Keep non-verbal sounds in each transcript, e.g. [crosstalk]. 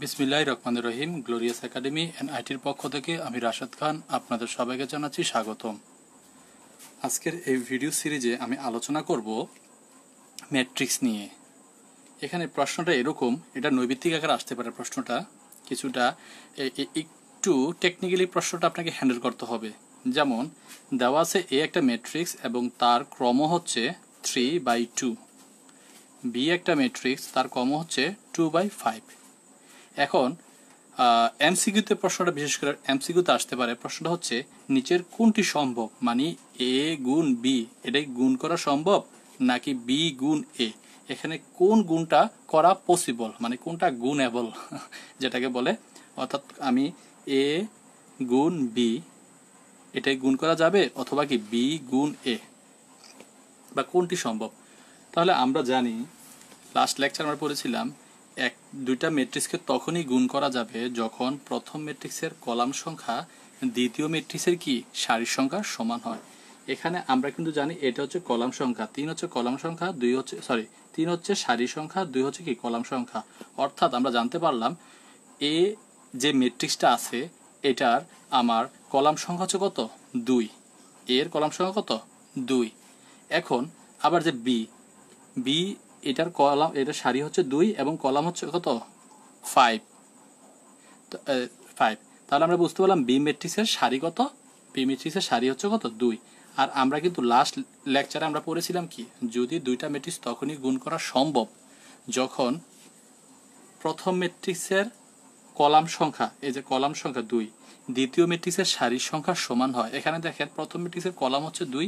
বিসমিল্লাহ রহমান রহিম, গ্লোরিয়াস একাডেমি অ্যান্ড আইটির পক্ষ থেকে আমি রাশাদ খান আপনাদের সবাইকে জানাচ্ছি স্বাগতম। আজকের এই ভিডিও সিরিজে আমি আলোচনা করব ম্যাট্রিক্স নিয়ে। এখানে প্রশ্নটা এরকম, এটা নৈবিত্তিক আকারে আসতে পারে প্রশ্নটা। কিছুটা একটু টেকনিক্যালি প্রশ্নটা আপনাকে হ্যান্ডেল করতে হবে। যেমন, দেওয়া আছে এ একটা ম্যাট্রিক্স এবং তার ক্রম হচ্ছে থ্রি বাই টু বি একটা ম্যাট্রিক্স, তার ক্রম হচ্ছে টু বাই ফাইভ এখন এমসিকিউতে প্রশ্নটা বিশেষ করে এমসিকিউতে আসতে পারে। প্রশ্নটা হচ্ছে, নিচের কোনটি সম্ভব? মানে এ গুণ বি, এটাই গুণ করা সম্ভব নাকি বি গুণ এ? এখানে কোন গুণটা করা পসিবল মানে কোনটা গুণ গুণেবল? [laughs] যেটাকে বলে, অর্থাৎ আমি এ গুণ বি, এটাই গুণ করা যাবে অথবা কি বি গুণ এ? বা কোনটি সম্ভব? তাহলে আমরা জানি লাস্ট লেকচার আমরা পড়েছিলাম এক, দুইটা ম্যাট্রিক্সকে তখনই গুণ করা যাবে যখন প্রথম ম্যাট্রিক্সের কলাম সংখ্যা দ্বিতীয় ম্যাট্রিক্সের কি? সারির সংখ্যা সমান হয়। এখানে আমরা কিন্তু জানি এটা হচ্ছে কলাম সংখ্যা। তিন হচ্ছে কলাম সংখ্যা, দুই হচ্ছে সরি তিন হচ্ছে সারি সংখ্যা, দুই হচ্ছে কি? কলাম সংখ্যা। অর্থাৎ আমরা জানতে পারলাম এ যে ম্যাট্রিক্সটা আছে, এটার আমার কলাম সংখ্যা হচ্ছে কত? দুই। এর কলাম সংখ্যা কত? দুই। এখন আবার যে বি বি এটার কলাম, এটার সারি হচ্ছে দুই এবং কলাম হচ্ছে কত? ফাইভ ফাইভ তাহলে আমরা বুঝতে পারলাম বি মেট্রিক্সের সারি কত? বি মেট্রিক্সের সারি হচ্ছে কত? দুই। আর আমরা কিন্তু লাস্ট লেকচারে আমরা পড়েছিলাম কি? যদি দুইটা মেট্রিক্স তখনই গুণ করা সম্ভব, যখন প্রথম মেট্রিক্সের কলাম সংখ্যা, এই যে কলাম সংখ্যা দুই দ্বিতীয় মেট্রিক্সের সারির সংখ্যা সমান হয়। এখানে দেখেন প্রথম মেট্রিক্সের কলাম হচ্ছে দুই,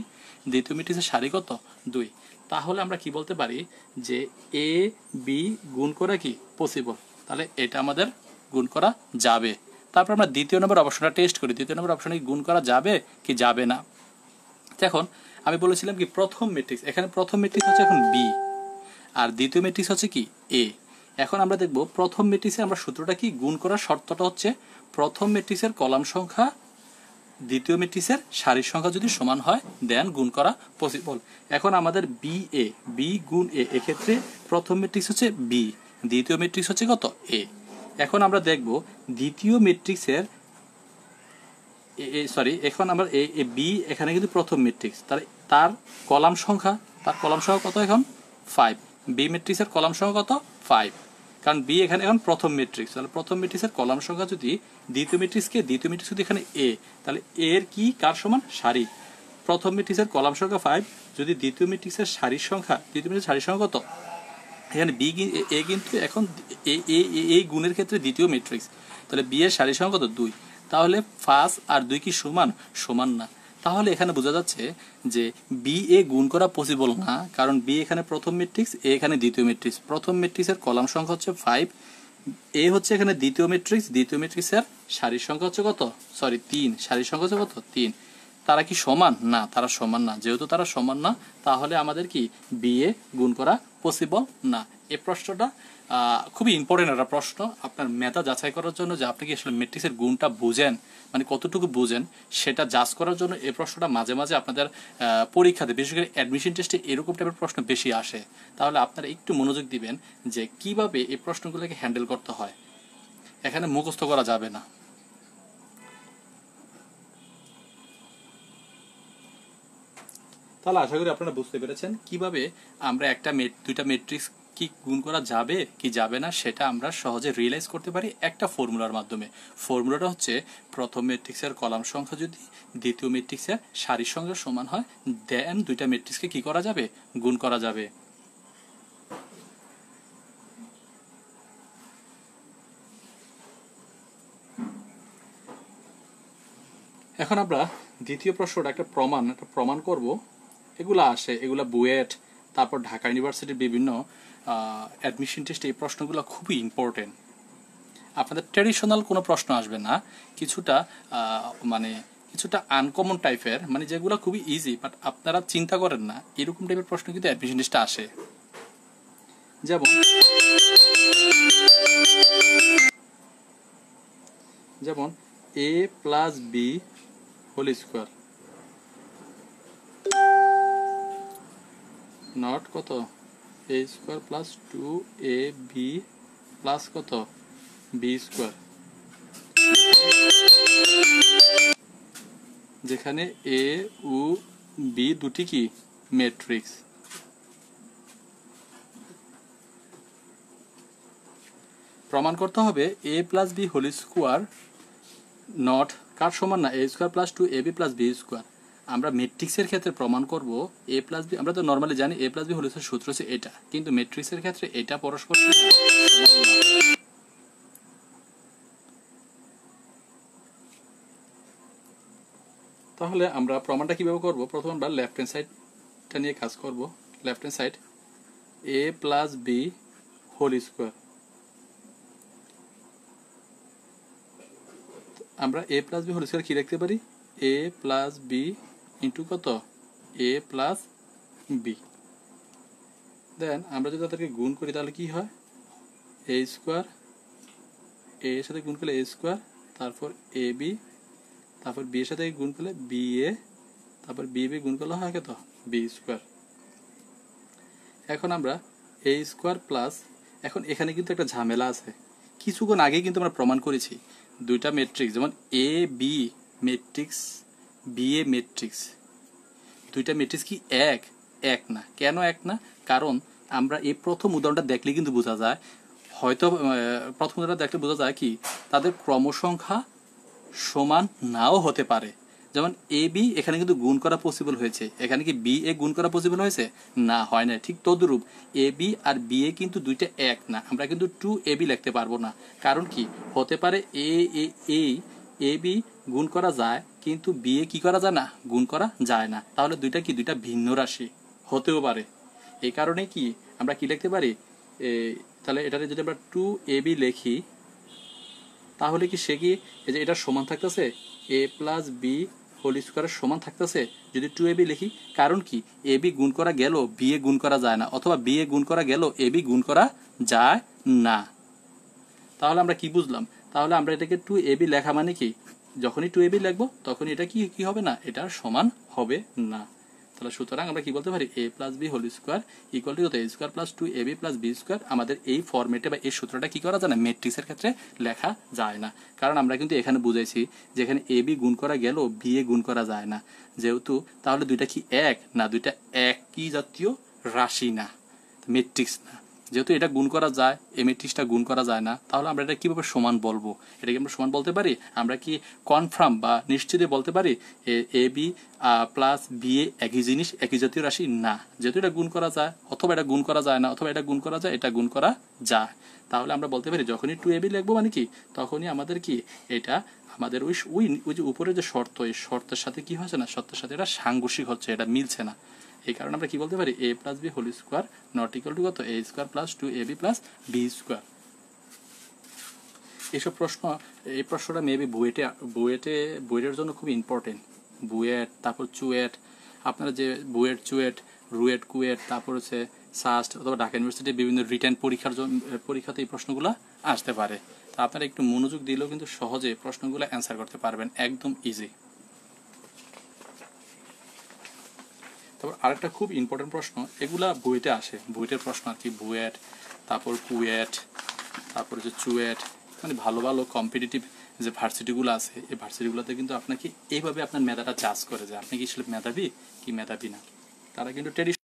দ্বিতীয় মেট্রিক্সের সারি কত? দুই। তাহলে আমরা কি বলতে পারি যে এ বি গুণ করা কি? পসিবল তাহলে এটা আমাদের গুণ করা যাবে। তারপর আমরা দ্বিতীয় নম্বর অপশনটা টেস্ট করি। দ্বিতীয় নম্বর অপশনে গুণ করা যাবে কি যাবে না? এখন আমি বলেছিলাম কি প্রথম মেট্রিক্স এখানে প্রথম মেট্রিক্স হচ্ছে এখন বি আর দ্বিতীয় মেট্রিক্স হচ্ছে কি? এ এখন আমরা দেখব প্রথম মেট্রিক্সে আমরা সূত্রটা কি গুণ করার শর্তটা হচ্ছে প্রথম মেট্রিক্সের কলাম সংখ্যা, দ্বিতীয় মেট্রিক্সের সারির সংখ্যা যদি সমান হয় দেন গুণ করা পসিবল এখন আমাদের বি এ বি গুণ এ এক্ষেত্রে প্রথম মেট্রিক্স হচ্ছে বি দ্বিতীয় মেট্রিক্স হচ্ছে কত? এ এখন আমরা দেখব দ্বিতীয় মেট্রিক্সের সরি এখন আমরা এ বি এখানে কিন্তু প্রথম মেট্রিক্স তার তার কলাম সংখ্যা, তার কলাম সংখ্যা কত এখন? ফাইভ বি মেট্রিক্সের কলাম সংখ্যা কত? ফাইভ কারণ বি এখানে এখন প্রথম মেট্রিক্স তাহলে প্রথম মেট্রিক্সের কলাম সংখ্যা যদি দ্বিতীয় মেট্রিক্সকে দ্বিতীয় মেট্রিক্স যদি এখানে এ তাহলে এর কি? কার সমান? সারি। প্রথম মেট্রিক্সের কলাম সংখ্যা ফাইভ যদি দ্বিতীয় মেট্রিক্সের সারির সংখ্যা, দ্বিতীয় মেট্রিক্সের সারির সংখ্যা কত? এখানে বি এ কিন্তু এখন এই গুণের ক্ষেত্রে দ্বিতীয় ম্যাট্রিক্স তাহলে বি এর সারি সংখ্যা কত? দুই। তাহলে ফার্স্ট আর দুই কি সমান? সমান না। তাহলে এখানে বোঝা যাচ্ছে যে বি এ গুণ করা পসিবল না, কারণ বি এখানে প্রথম ম্যাট্রিক্স এ এখানে দ্বিতীয় ম্যাট্রিক্স প্রথম ম্যাট্রিক্সের কলাম সংখ্যা হচ্ছে ফাইভ এ হচ্ছে এখানে দ্বিতীয় ম্যাট্রিক্স দ্বিতীয় ম্যাট্রিক্সের সারির সংখ্যা হচ্ছে কত? সরি তিন। সারির সংখ্যা হচ্ছে কত? তিন। তারা কি সমান? না, তারা সমান না। যেহেতু তারা সমান না, তাহলে আমাদের কি বিএ গুণ করা পসিবল না? এই প্রশ্নটা খুবই ইম্পর্টেন্ট একটা প্রশ্ন। আপনার মেধা যাচাই করার জন্য যে আপনি কি আসলে মেট্রিক্সের গুণটা বুঝেন মানে কতটুকু বুঝেন, সেটা জাজ করার জন্য এই প্রশ্নটা মাঝে মাঝে আপনাদের পরীক্ষাতে বিশেষ করে অ্যাডমিশন টেস্টে এরকম টাইপের প্রশ্ন বেশি আসে। তাহলে আপনারা একটু মনোযোগ দিবেন যে কীভাবে এই প্রশ্নগুলোকে হ্যান্ডেল করতে হয়। এখানে মুখস্থ করা যাবে না। তাহলে আশা করি আপনারা বুঝতে পেরেছেন কীভাবে আমরা একটা দুইটা মেট্রিক্স কি গুণ করা যাবে, কি যাবে না, সেটা আমরা সহজে রিয়েলাইজ করতে পারি একটা ফর্মুলার মাধ্যমে। ফর্মুলাটা হচ্ছে প্রথম মেট্রিক্সের কলাম সংখ্যা যদি দ্বিতীয় মেট্রিক্সের সারির সঙ্গে সমান হয় দেন দুইটা মেট্রিক্সকে কি করা যাবে? গুণ করা যাবে। এখন আমরা দ্বিতীয় প্রশ্নটা একটা প্রমাণ একটা প্রমাণ করব। এগুলা আসে, এগুলা বুয়েট, তারপর ঢাকা ইউনিভার্সিটির বিভিন্ন অ্যাডমিশন টেস্টে এই প্রশ্নগুলো খুবই ইম্পর্টেন্ট আপনাদের ট্রেডিশনাল কোনো প্রশ্ন আসবে না, কিছুটা মানে কিছুটা আনকমন টাইপের মানে যেগুলো খুবই ইজি বাট আপনারা চিন্তা করেন না, এরকম টাইপের প্রশ্ন কিন্তু অ্যাডমিশন টেস্টে আসে। যেমন যেমন A plus B whole square not কত? A square plus two A B plus কত? বি স্কোয়ার যেখানে এ ও বি দুটি কি? ম্যাট্রিক্স প্রমাণ করতে হবে A plus B whole square not কার সমান না? A square plus two A B plus B square আমরা মেট্রিক্সের ক্ষেত্রে প্রমাণ করব এ প্লাস বি আমরা তো নর্মালি জানি এ প্লাস বি হোল সূত্র হচ্ছে এটা। কিন্তু মেট্রিক্সের ক্ষেত্রে এটা পরস্পর তাহলে আমরা প্রমাণটা কীভাবে করব? প্রথম আমরা লেফট হ্যান্ড সাইডটা নিয়ে কাজ করব। Left hand side A plus B whole square আমরা A plus B whole square কি লিখতে পারি? এ প্লাস বি ইন্টু কত? এ প্লাস বি দেন আমরা যদি তাদেরকে গুণ করি তাহলে কি হয়? এ স্কোয়ার এ এর সাথে গুণ করলে এ স্কোয়ার তারপর এ বি তারপর বি এর সাথে গুণ করলে বি এ তারপর বি বি গুণ করলে হয় কত? বি স্কোয়ার এখন আমরা এ স্কোয়ার প্লাস এখন এখানে কিন্তু একটা ঝামেলা আছে। কিছুক্ষণ আগে কিন্তু আমরা প্রমাণ করেছি। দুইটা ম্যাট্রিক্স যেমন A B matrix B A matrix দুইটা ম্যাট্রিক্স কি এক? এক না। কেন এক না? কারণ আমরা এই প্রথম উদাহরণটা দেখলে কিন্তু বোঝা যায়। হয়তো প্রথম উদাহরণটা দেখলে বোঝা যায় কি, তাদের ক্রমসংখ্যা সমান নাও হতে পারে। যেমন এ বি এখানে কিন্তু গুণ করা পসিবল হয়েছে। এখানে কি বি এ গুণ করা পসিবল হয়েছে? না, হয় না। ঠিক তদ্রূপ A B R B A কিন্তু দুইটা এক না। আমরা কিন্তু টু এ বি লিখতে পারব না। কারণ কি? হতে পারে এ এ এ বি গুণ করা যায়, কিন্তু বি এ কি করা যায় না? গুণ করা যায় না। তাহলে দুইটা কি? দুইটা ভিন্ন রাশি। হতেও পারে। এই কারণে কি আমরা কি লিখতে পারি? তাহলে এটাতে যদি আমরা টু এ বি লিখি, তাহলে কি সে কি? এই যে এটা সমান থাকতেছে এ প্লাস বি হোল স্কোয়ারের সমান থাকতেছে। যদি টু এ বি লিখি, কারণ কি? এ বি গুণ করা গেল বি এ গুণ করা যায় না। অথবা বি এ গুণ করা গেল এ বি গুণ করা যায় না। তাহলে আমরা কি বুঝলাম? তাহলে আমরা এটাকে টু এ বি লেখা মানে কি? যখনই টু এ বি লিখব তখন এটা কি কি হবে না? এটা সমান হবে না। তাহলে সুতরাং আমরা কি বলতে পারি? A plus B whole square equal to A square plus two A B plus B square আমাদের এই ফর্মেটে বা এই সূত্রটা কি করা যায় না? ম্যাট্রিক্সের ক্ষেত্রে লেখা যায় না। কারণ আমরা কিন্তু এখানে বুঝাইছি যেখানে এ বি গুণ করা গেল বি এ গুণ করা যায় না। যেহেতু তাহলে দুইটা কি এক? না, দুইটা একই জাতীয় রাশি না ম্যাট্রিক্স না। যেহেতু এটা গুণ করা যায়, এই ম্যাট্রিক্সটা গুণ করা যায় না, তাহলে আমরা এটা কীভাবে সমান বলব? এটা কি আমরা সমান বলতে পারি? আমরা কি কনফার্ম বা নিশ্চিত বলতে পারি A B plus B A একই জিনিস, একই জাতীয় রাশি? না। যেহেতু এটা গুণ করা যায়, অথবা এটা গুণ করা যায় না, অথবা এটা গুণ করা যায়, এটা গুণ করা যায়। তাহলে আমরা বলতে পারি, যখনই টু এ বি লিখব মানে কি? তখনই আমাদের কি? এটা আমাদের ওই ওই ওই যে উপরে যে শর্ত, এই শর্তের সাথে কি হচ্ছে না? শর্তের সাথে এটা সাংঘর্ষিক হচ্ছে, এটা মিলছে না। এই কারণে আমরা কি বলতে পারি? A plus B whole square not equal to কত? A square plus two A B plus B square এইসব প্রশ্ন, এই প্রশ্নটা মেবি বুয়েটে বুয়েটে, বুয়েটের জন্য খুব ইম্পর্টেন্ট বুয়েট, তারপর চুয়েট, আপনারা যে বুয়েট, চুয়েট, রুয়েট, কুয়েট, তারপর হচ্ছে সাস্ট অথবা ঢাকা ইউনিভার্সিটির বিভিন্ন রিটার্ন পরীক্ষার জন্য পরীক্ষাতে এই প্রশ্নগুলো আসতে পারে। তা আপনারা একটু মনোযোগ দিলেও কিন্তু সহজে প্রশ্নগুলো অ্যান্সার করতে পারবেন। একদম ইজি তারপর আরেকটা খুব ইম্পর্টেন্ট প্রশ্ন, এগুলা বইতে আসে। বইটের প্রশ্ন আর কি, বুয়েট, তারপর কুয়েট, তারপর যে চুয়েট মানে ভালো ভালো কম্পিটিটিভ যে ভার্সিটিগুলো আছে, এই ভার্সিটিগুলোতে কিন্তু আপনাকে এইভাবে আপনার মেধাটা চাষ করে যে আপনি কি আসলে মেধাবী কি মেধাবী না। তারা কিন্তু ট্রেডিশনাল